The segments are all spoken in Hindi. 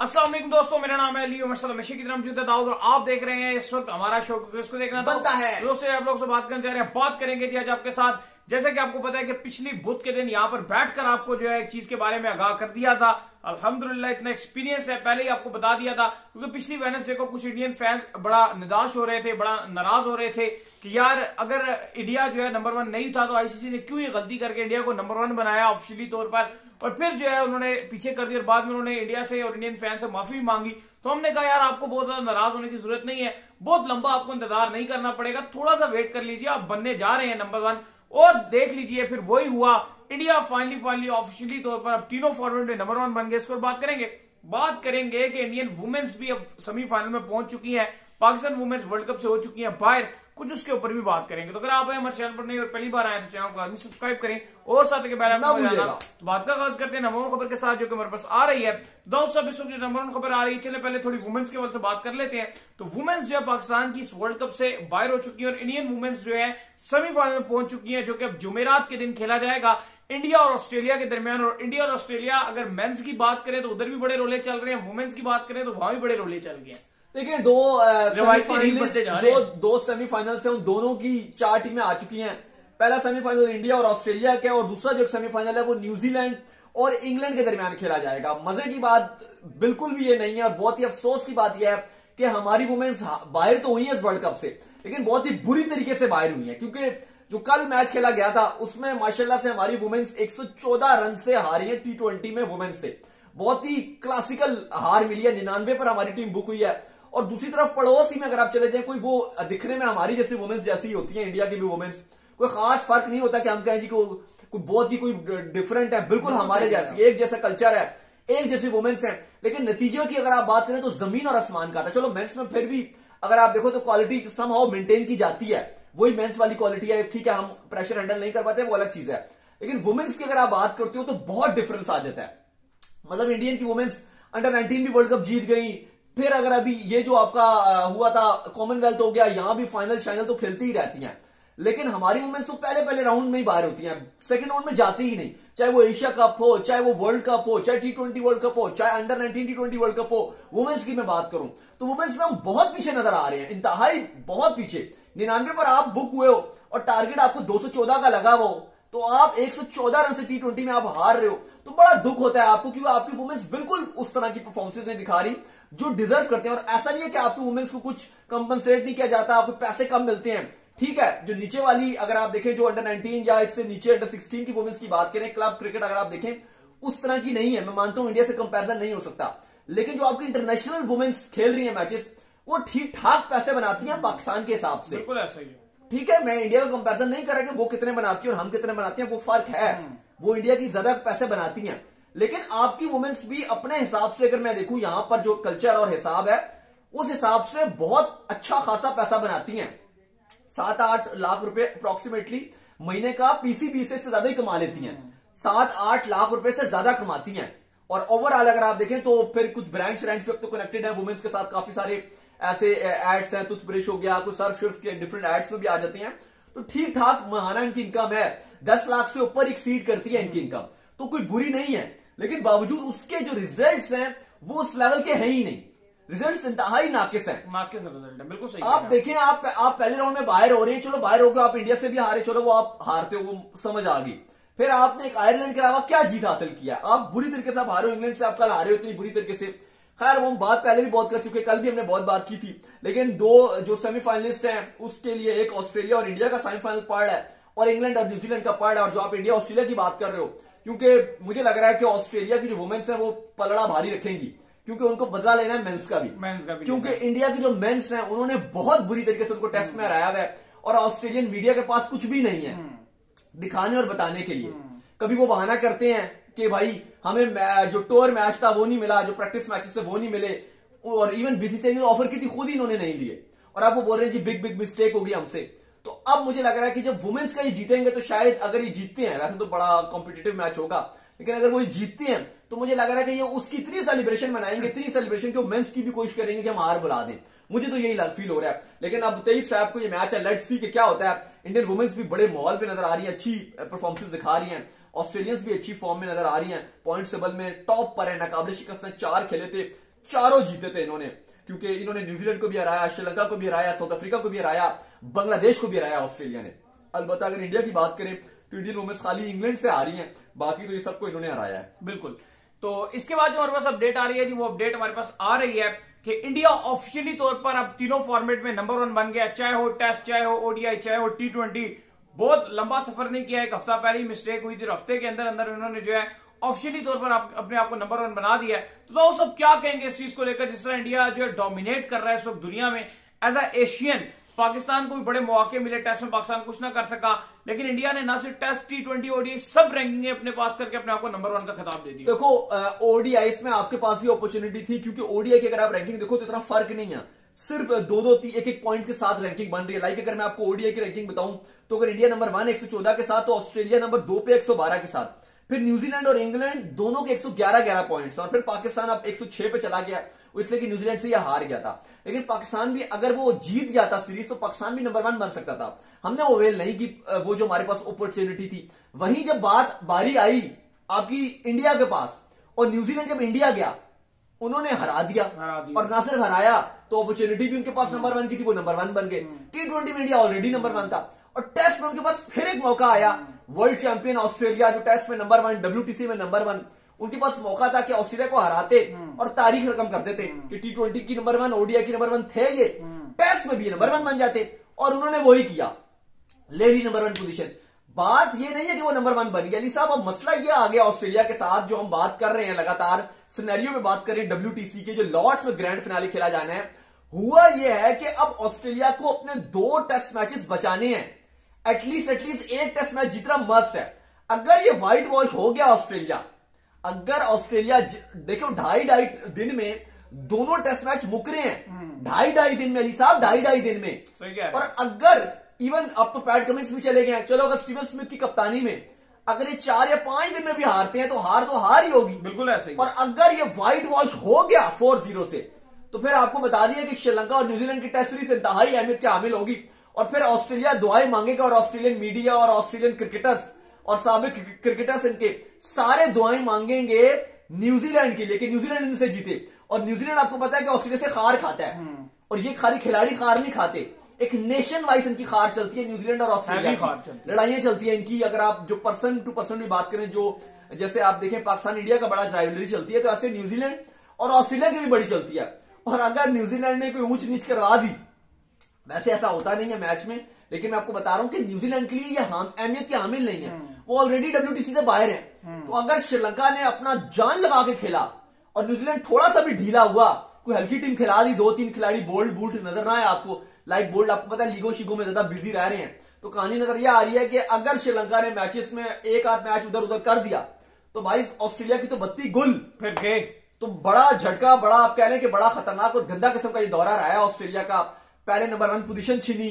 वालेकुम दोस्तों मेरा नाम है अली हमेशा की तरफ़ जूते दाऊद और आप देख रहे हैं इस वक्त हमारा शो किसको देखना बनता है। दोस्तों आप लोग से बात करना चाह रहे हैं बात करेंगे जी आज आपके साथ जैसे कि आपको पता है कि पिछली बुध के दिन यहाँ पर बैठकर आपको जो है एक चीज़ के बारे में आगाह कर दिया था। अल्हम्दुलिल्लाह, इतना एक्सपीरियंस है। पहले ही आपको बता दिया था, क्योंकि पिछली वेनसडे को कुछ इंडियन फैंस बड़ा निराश हो रहे थे, बड़ा नाराज़ हो रहे थे कि यार, अगर इंडिया जो है नंबर वन नहीं था तो आईसीसी ने क्यों ये गलती करके इंडिया को नंबर वन बनाया ऑफिशियली तौर पर? और फिर जो है उन्होंने पीछे कर दिया और बाद में उन्होंने इंडिया से और इंडियन फ़ैन से माफ़ी भी मांगी। तो हमने कहा, यार, आपको बहुत ज़्यादा नाराज़ होने की ज़रूरत नहीं है। बहुत लंबा आपको इंतज़ार नहीं करना पड़ेगा। थोड़ा सा वेट कर लीजिए। आप बनने जा रहे हैं नंबर वन और देख लीजिए, फिर वही हुआ। इंडिया फाइनली फाइनली ऑफिशियली तौर पर अब तीनों फॉर्मेट में नंबर वन बन गए। इस पर बात करेंगे। बात करेंगे कि इंडियन वुमेन्स भी अब सेमीफाइनल में पहुँच चुकी है। पाकिस्तान वुमेन्स वर्ल्ड कप से हो चुकी है बाहर। कुछ उसके ऊपर भी बात करेंगे। तो अगर आप हमारे चैनल पर नहीं और पहली बार आए तो चैनल को आदमी सब्सक्राइब करें और साथ के बैल तो बात का आगाज़ करते हैं नंबर खबर के साथ जो कि हमारे पास आ रही है। दोस्तों नंबर वन खबर आ रही है। चले पहले थोड़ी वुमेन्स के वजह से बात कर लेते हैं। तो वुमेन्स जो है पाकिस्तान की इस वर्ल्ड कप से बाहर हो चुकी है और इंडियन वुमेन्स जो है सेमीफाइनल में पहुँच चुकी है जो कि अब जुमेरात के दिन खेला जाएगा। इंडिया और ऑस्ट्रेलिया के दरमियान और इंडिया और ऑस्ट्रेलिया अगर मेंस की बात करें तो उधर भी बड़े रोले चल रहे हैं। वुमेन्स की बात करें तो वहाँ भी बड़े रोले चल गए हैं। देखिए दो सेमीफाइनलिस्ट जा दो सेमीफाइनल्स हैं उन दोनों की चार टीमें आ चुकी हैं। पहला सेमीफाइनल इंडिया और ऑस्ट्रेलिया का और दूसरा जो सेमीफाइनल है वो न्यूजीलैंड और इंग्लैंड के दरमियान खेला जाएगा। मज़े की बात बिल्कुल भी ये नहीं है और बहुत ही अफसोस की बात यह है कि हमारी वुमेन्स बाहर तो हुई है इस वर्ल्ड कप से लेकिन बहुत ही बुरी तरीके से बाहर हुई है क्योंकि जो कल मैच खेला गया था उसमें माशाल्लाह से हमारी वुमेन्स 114 रन से हारी है टी ट्वेंटी में वुमेन्स से। बहुत ही क्लासिकल हार मिली है निन्यानवे पर हमारी टीम बुक हुई है। और दूसरी तरफ़ पड़ोसी में अगर आप चले जाएँ कोई वो दिखने में हमारी जैसी वुमेन्स जैसी ही होती है इंडिया की भी वुमेन्स कोई खास फ़र्क नहीं होता कि हम कहें जी को कोई बहुत ही कोई डिफरेंट है। बिल्कुल हमारे जैसी एक जैसा कल्चर है एक जैसी वुमेन्स है। लेकिन नतीजे की अगर आप बात करें तो ज़मीन और आसमान का था। चलो मेंस में फिर भी अगर आप देखो तो क्वालिटी सम हाउ मेंटेन की जाती है। वही मेंस वाली क्वालिटी है ठीक है हम प्रेशर हैंडल नहीं कर पाते वो अलग चीज़ है। लेकिन वुमेन्स की अगर आप बात करते हो तो बहुत डिफरेंस आ जाता है। मतलब इंडियन की वुमेन्स अंडर 19 भी वर्ल्ड कप जीत गई फिर अगर अभी ये जो आपका हुआ था कॉमनवेल्थ हो गया, यहाँ भी फाइनल शाइनल तो खेलती ही रहती हैं। लेकिन हमारी वुमेन्स तो पहले पहले राउंड में ही बाहर होती हैं। सेकंड राउंड में जाती ही नहीं। चाहे वो एशिया कप हो, चाहे वो वर्ल्ड कप हो, चाहे टी ट्वेंटी वर्ल्ड कप हो, चाहे under 19 T twenty world cup हो वुमेन्स की मैं बात करूँ तो वुमेन्स में हम बहुत पीछे नज़र आ रहे हैं। इंतहाई बहुत पीछे। निन्यानवे पर आप बुक हुए हो और टारगेट आपको 214 का लगा वो। तो आप 114 रन से टी में आप हार रहे हो। तो बड़ा दुख होता है आपको क्योंकि आपकी वुमेन्स बिल्कुल उस तरह की परफॉर्मेंसेज नहीं दिखा रही, जो डिजर्व करते हैं। और ऐसा नहीं है कि आपकी वुमेन्स को कुछ कंपनसेट नहीं किया जाता, आपको पैसे कम मिलते हैं। ठीक है, जो नीचे वाली, अगर आप देखें जो अंडर 19 या इससे नीचे अंडर 16 की वुमेन्स की बात करें क्लब क्रिकेट अगर आप देखें, उस तरह की नहीं है। मैं मानता हूँ इंडिया से कंपैरिजन नहीं हो सकता। लेकिन जो आपकी इंटरनेशनल वुमेन्स खेल रही है मैचेस वो ठीक ठाक पैसे बनाती है पाकिस्तान के हिसाब से। बिल्कुल ऐसा ही है। ठीक है मैं इंडिया का कंपैरिजन नहीं कर रहा कि वो कितने बनाती है और हम कितने बनाते हैं वो फ़र्क है। वो इंडिया की ज़्यादा पैसे बनाती हैं। लेकिन आपकी वुमेन्स भी अपने हिसाब से अगर मैं देखूँ यहाँ पर जो कल्चर और हिसाब है उस हिसाब से बहुत अच्छा खासा पैसा बनाती हैं। सात आठ लाख रुपए अप्रोक्सीमेटली महीने का पीसीबी से ज़्यादा ही कमा लेती हैं। सात आठ लाख रुपए से ज़्यादा कमाती हैं। और ओवरऑल अगर आप देखें तो फिर कुछ ब्रांड्स ब्रांड्स अब तो कनेक्टेड है वुमेन्स के साथ काफ़ी सारे ऐसे एड्स हैं टूथब्रश हो गया कुछ सर्फ शुर्फ के डिफरेंट एड्स में भी आ जाते हैं। तो ठीक ठाक महाना इनकी इनकम है। दस लाख से ऊपर एक्सीड करती है इनकी इनकम तो कोई बुरी नहीं है। लेकिन बावजूद उसके जो रिज़ल्ट हैं वो उस लेवल के हैं ही नहीं। रिजल्ट्स इंतहाई नाकिस हैं। नाके से रिज़ल्ट है बिल्कुल सही आप देखें आप आप पहले राउंड में बाहर हो रहे हैं चलो बाहर हो गए आप इंडिया से भी हारे चलो वो आप हारते हो वो समझ आ गई। फिर आपने एक आयरलैंड के अलावा क्या जीत हासिल किया? आप बुरी तरीके से आप हारे हो इंग्लैंड से आप कल हारे हो इतनी बुरी तरीके से। खैर वो हम बात पहले भी बहुत कर चुके कल भी हमने बहुत बात की थी लेकिन दो जो सेमीफाइनलिस्ट हैं उसके लिए एक ऑस्ट्रेलिया और इंडिया का सेमीफाइनल पार्ट है और इंग्लैंड और न्यूजीलैंड का पार्ट है और जो आप इंडिया ऑस्ट्रेलिया की बात कर रहे हो क्योंकि मुझे लग रहा है कि ऑस्ट्रेलिया की जो वुमेन्स है वो पलड़ा भारी रखेंगी क्योंकि उनको बदला लेना है मेंस का भी। मेंस का भी क्योंकि इंडिया की जो मेंस हैं उन्होंने बहुत बुरी तरीके से उनको टेस्ट में हराया हुआ है और ऑस्ट्रेलियन मीडिया के पास कुछ भी नहीं है दिखाने और बताने के लिए। कभी वो बहाना करते हैं कि भाई, हमें जो टूर मैच था, वो नहीं मिला, जो प्रैक्टिस मैचेस से वो नहीं मिले। और इवन बीसीसीआई ने ऑफ़र की थी, खुद ही इन्होंने नहीं लिए। और आप वो बोल रहे हैं, जी बिग बिग मिस्टेक होगी हमसे। तो अब मुझे लग रहा है कि जब वुमेन्स का ये जीतेंगे तो शायद अगर ये जीतते हैं, वैसे तो बड़ा कॉम्पिटेटिव मैच होगा, लेकिन अगर वो ये जीतते हैं तो मुझे लग रहा है कि ये उसकी इतनी सेलिब्रेशन मनाएँगे, इतनी सेलिब्रेशन कि मेंस की भी कोशिश करेंगे कि हम हार बुला दें। मुझे तो यही फील हो रहा है। लेकिन अब तेईस फैब को ये मैच है लेट्स सी कि क्या होता है। इंडियन वुमेन्स भी बड़े माहौल पे नज़र आ रही है, अच्छी परफॉर्मेंस दिखा रही हैं। ऑस्ट्रेलियंस भी अच्छी फॉर्म में नज़र आ रही हैं। पॉइंट टेबल में टॉप पर है। नाकाबले शिकस्त ने चार खेले थे। चारों जीते थे इन्होंने। क्योंकि इन्होंने न्यूजीलैंड को भी हराया श्रीलंका को भी हराया साउथ अफ्रीका को भी हराया बांग्लादेश को भी हराया ऑस्ट्रेलिया ने। अलबत्ता अगर इंडिया की बात करें तो इंडियन वुमेन्स खाली इंग्लैंड से आ रही हैं। बाकी तो ये सबको इन्होंने हराया है। बिल्कुल। तो इसके बाद जो हमारे पास अपडेट आ रही है जी, वो अपडेट हमारे पास आ रही है कि इंडिया ऑफिशियली तौर पर अब तीनों फॉर्मेट में नंबर वन बन गया। चाहे हो टेस्ट चाहे हो ओडीआई चाहे हो टी ट्वेंटी बहुत लंबा सफ़र नहीं किया एक हफ़्ता पहले ही मिस्टेक हुई थी हफ़्ते के अंदर अंदर उन्होंने जो है ऑफिशियली तौर पर आप, अपने आप को नंबर वन बना दिया तो, तो सब क्या कहेंगे इस चीज़ को लेकर जिस तरह इंडिया जो है डोमिनेट कर रहा है इस वक्त दुनिया में एज अ एशियन पाकिस्तान को भी बड़े मौके मिले टेस्ट में पाकिस्तान कुछ ना कर सका। लेकिन इंडिया ने ना सिर्फ़ टेस्ट टी ट्वेंटी ओडीआई सब रैंकिंग अपने पास करके अपने आप को नंबर वन का खिताब दे दिया। देखो ओडीआई में आपके पास भी अपॉर्चुनिटी थी क्योंकि ओडीआई की अगर आप रैंकिंग देखो तो इतना फ़र्क नहीं है। सिर्फ़ दो दो एक एक पॉइंट के साथ रैंकिंग बन रही है। लाइक अगर मैं आपको ओडीआई की रैंकिंग बताऊँ तो अगर इंडिया नंबर वन एक सौ चौदह के साथ तो ऑस्ट्रेलिया नंबर दो पे एक सौ बारह के साथ। फिर न्यूजीलैंड और इंग्लैंड दोनों के 111 11 पॉइंट्स और फिर पाकिस्तान अब 106 पे चला गया। इसलिए कि न्यूजीलैंड से यह हार गया था। लेकिन पाकिस्तान भी, अगर वो जीत जाता सीरीज़ तो पाकिस्तान भी नंबर वन बन सकता था। हमने वो वेल नहीं की वो जो हमारे पास अपॉर्चुनिटी थी। वहीं जब बात बारी आई आपकी इंडिया के पास, और न्यूजीलैंड जब इंडिया गया उन्होंने हरा दिया, हरा दिया। और ना सिर्फ़ हराया तो अपॉर्चुनिटी भी उनके पास नंबर वन की थी वो नंबर वन बन गए। टी ट्वेंटी में इंडिया ऑलरेडी नंबर वन था। और टेस्ट में उनके पास फिर एक मौका आया वर्ल्ड चैंपियन ऑस्ट्रेलिया जो टेस्ट में नंबर वन डब्ल्यू में नंबर वन उनके पास मौका था कि ऑस्ट्रेलिया को हराते और तारीख रकम कर देते कि टी ट्वेंटी की नंबर वन ओडिया की नंबर वन थे ये। टेस्ट में भी नंबर वन बन जाते। और उन्होंने वही किया। ले ली नंबर वन पोजीशन बात ये नहीं है कि वो नंबर वन बन गया। अली साहब अब मसला ये आ गया ऑस्ट्रेलिया के साथ जो हम बात कर रहे हैं लगातार। सिनेरियो में बात कर रहे हैं डब्ल्यू के जो लॉर्ड्स में ग्रैंड फिनाले खेला जाना है। हुआ यह है कि अब ऑस्ट्रेलिया को अपने दो टेस्ट मैचेस बचाने हैं। एटलीस्ट एटलीस्ट एक टेस्ट मैच जीतना मस्ट है। अगर ये व्हाइट वॉश हो गया ऑस्ट्रेलिया अगर ऑस्ट्रेलिया देखो ढाई ढाई दिन में दोनों टेस्ट मैच मुकरे हैं। हम्म। ढाई ढाई दिन में अली साहब ढाई ढाई दिन में। और अगर इवन अब तो पैट कमिंग्स भी चले गए हैं। चलो अगर स्टीवन स्मिथ की कप्तानी में अगर ये चार या पाँच दिन में भी हारते हैं तो हार तो हार ही होगी। बिल्कुल ऐसे और अगर ये व्हाइट वॉश हो गया फोर ज़ीरो से तो फिर आपको बता दिया कि श्रीलंका और न्यूजीलैंड की टेस्ट सीरीज़ इंतहाई अहमियत की हामिल होगी। और फिर ऑस्ट्रेलिया दुआएँ मांगेगा और ऑस्ट्रेलियन मीडिया और ऑस्ट्रेलियन क्रिकेटर्स और सबक क्रिकेटर्स इनके सारे दुआएँ मांगेंगे न्यूजीलैंड के लिए कि न्यूजीलैंड इनसे जीते। और न्यूजीलैंड आपको पता है कि ऑस्ट्रेलिया से खार खाता है। हम्म। और ये खाली खिलाड़ी खार नहीं खाते। एक नेशन वाइज इनकी खार चलती है न्यूजीलैंड और ऑस्ट्रेलिया लड़ाइयाँ चलती है इनकी अगर आप जो पर्सन टू पर्सन भी बात करें जो जैसे आप देखें पाकिस्तान इंडिया का बड़ा राइवलरी चलती है तो ऐसे न्यूजीलैंड और ऑस्ट्रेलिया की भी बड़ी चलती है। और अगर न्यूजीलैंड ने कोई ऊंच नीच करवा दी वैसे ऐसा होता नहीं है मैच में लेकिन मैं आपको बता रहा हूँ कि न्यूजीलैंड के लिए ये अहमियत के हामिल नहीं है। हम्म। वो ऑलरेडी डब्ल्यू से बाहर है। हम्म। तो अगर श्रीलंका ने अपना जान लगा के खेला और न्यूजीलैंड थोड़ा सा भी ढीला हुआ कोई हल्की टीम खिला दी दो तीन खिलाड़ी बोल्ड बूल्ट नज़र ना आए आपको लाइक बोल्ड आपको पता है लीगो शिगो में ज़्यादा बिज़ी रह रहे हैं। तो कहानी नज़र यह आ रही है कि अगर श्रीलंका ने मैचेस में एक आध मैच उधर उधर कर दिया तो भाई ऑस्ट्रेलिया की तो बत्ती गुल। फिर गए। तो बड़ा झटका बड़ा आप कह लें कि बड़ा खतरनाक और गंदा किस्म का ये दौरा रहा है ऑस्ट्रेलिया का। पहले नंबर वन पोजीशन छीनी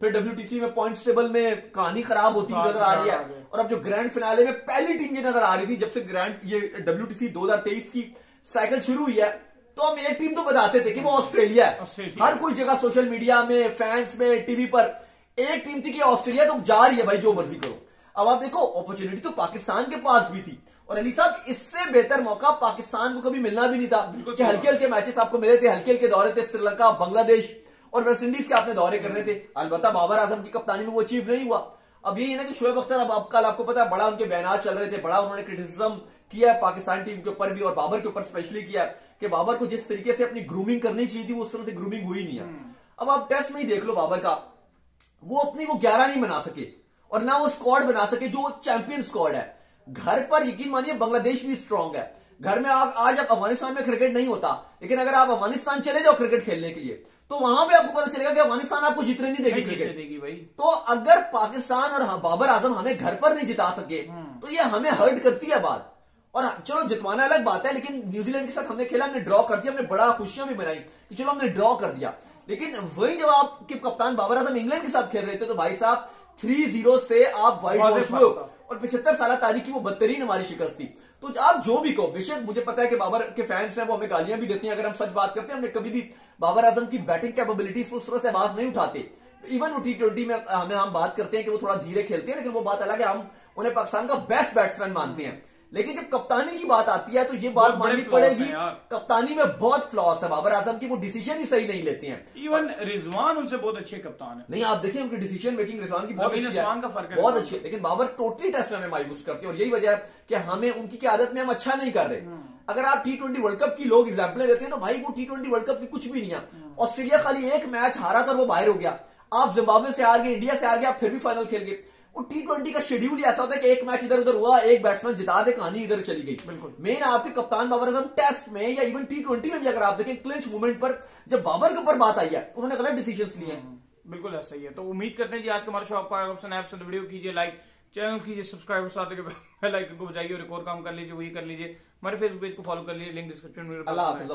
फिर डब्ल्यू में पॉइंट टेबल में कहानी खराब होती हुई नज़र आ रही है। और अब जो ग्रैंड फिनाले में पहली टीम ये नज़र आ रही थी जब से ग्रैंड ये डब्ल्यू टी की साइकिल शुरू हुई है तो हम एक टीम तो बताते थे कि वो ऑस्ट्रेलिया है। हर कोई जगह सोशल मीडिया में फैंस में टीवी पर एक टीम थी कि ऑस्ट्रेलिया तो जा रही है भाई जो मर्ज़ी करो। अब आप देखो अपॉर्चुनिटी तो पाकिस्तान के पास भी थी। और अली साहब इससे बेहतर मौका पाकिस्तान को कभी मिलना भी नहीं था। कि हल्के हल्के मैचेस आपको मिले थे हल्के हल्के दौरे थे श्रीलंका बांग्लादेश और वेस्ट इंडीज के आपने दौरे करने थे। अलबत् बाबर आज़म की कप्तानी में वो अचीव नहीं हुआ। अब यही है ना कि शोएब अख्तर अब कल आपको पता है बड़ा उनके बयान चल रहे थे बड़ा उन्होंने क्रिटिसिज्म किया है पाकिस्तान टीम के ऊपर भी और बाबर के ऊपर स्पेशली किया है। कि बाबर को जिस तरीके से अपनी ग्रूमिंग करनी चाहिए थी वो उस तरह से ग्रूमिंग हुई नहीं है। हम्म। अब आप टेस्ट में ही देख लो बाबर का। वो अपनी वो ग्यारह नहीं बना सके और ना वो स्क्वाड बना सके जो चैंपियन स्क्वाड है। घर पर यकीन मानिए बांग्लादेश भी स्ट्रांग है। घर में आप आज अब अफ़गानिस्तान में क्रिकेट नहीं होता। लेकिन अगर आप अफ़गानिस्तान चले जाओ क्रिकेट खेलने के लिए तो वहाँ पे आपको पता चलेगा कि अफ़गानिस्तान आपको जीतने नहीं देगी क्रिकेट देगी भाई। तो अगर पाकिस्तान और बाबर आज़म हमें घर पर नहीं जिता सके हम्म। तो ये हमें हर्ट करती है बात। और चलो जितवाना अलग बात है लेकिन न्यूजीलैंड के साथ हमने खेला हमने ड्रॉ कर दिया हमने बड़ा खुशियाँ भी बनाई कि चलो हमने ड्रॉ कर दिया। लेकिन वही जब आपके कप्तान बाबर आज़म इंग्लैंड के साथ खेल रहे थे तो भाई साहब थ्री ज़ीरो से आप वाइट वॉश हुए और पिछहत्तर साल तारीख की वो बदतरीन हमारी शिकस्त थी। तो आप जो भी कहो बेशक मुझे पता है कि बाबर के फैंस हैं वो हमें गालियाँ भी देती हैं अगर हम सच बात करते हैं हमने कभी भी बाबर आज़म की बैटिंग कैपेबिलिटीज को उस तरह से आवाज़ नहीं उठाते। इवन वो टी ट्वेंटी में हमें हम बात करते हैं कि वो थोड़ा धीरे खेलते हैं लेकिन वो बात अलग है हम उन्हें पाकिस्तान का बेस्ट बैट्समैन मानते हैं। लेकिन जब कप्तानी की बात आती है तो ये बात माननी पड़ेगी। कप्तानी में बहुत फ्लॉस है बाबर आज़म की वो डिसीज़न ही सही नहीं लेते हैं। इवन रिजवान उनसे बहुत अच्छे कप्तान है। नहीं आप देखिए उनकी डिसीज़न मेकिंग रिजवान की बहुत अच्छी है। आसमान का फ़र्क है। बहुत अच्छी है। लेकिन बाबर टोटली टेस्ट में हमें मायूस करते हैं और यही वजह है कि हमें उनकी की आदत में हम अच्छा नहीं कर रहे। हम्म। अगर आप टी ट्वेंटी वर्ल्ड कप की लोग एग्ज़ाम्पल देते हैं तो भाई वो टी ट्वेंटी वर्ल्ड कप की कुछ भी नहीं है। हम्म। ऑस्ट्रेलिया खाली एक मैच हारा था और वो बाहर हो गया। आप जिम्बाब्वे से हार गए इंडिया से हार गए आप फिर भी फाइनल खेल गए। वो टी ट्वेंटी का शेड्यूल ही ऐसा होता है कि एक मैच इधर उधर हुआ एक बैट्समैन जिता दे कहानी इधर चली गई। बिल्कुल। मेन आपके कप्तान बाबर आज़म टेस्ट में या इवन टी ट्वेंटी में भी अगर आप देखें क्लिंच मूवमेंट पर जब बाबर के ऊपर बात आई है उन्होंने गलत डिसीज़न लिए हैं। बिल्कुल ऐसा ही है। तो उम्मीद करते हैं जी आज का हमारा शो आपको आएगा पसंद आया पसंद वीडियो कीजिए लाइक चैनल कीजिए सब्सक्राइब साथ के बेल आइकन को बजाइए और एक और काम कर लीजिए वही कर लीजिए। हमारे फेसबुक पेज को फॉलो कर लीजिए लिंक डिस्क्रिप्शन में अल्लाह हाफिज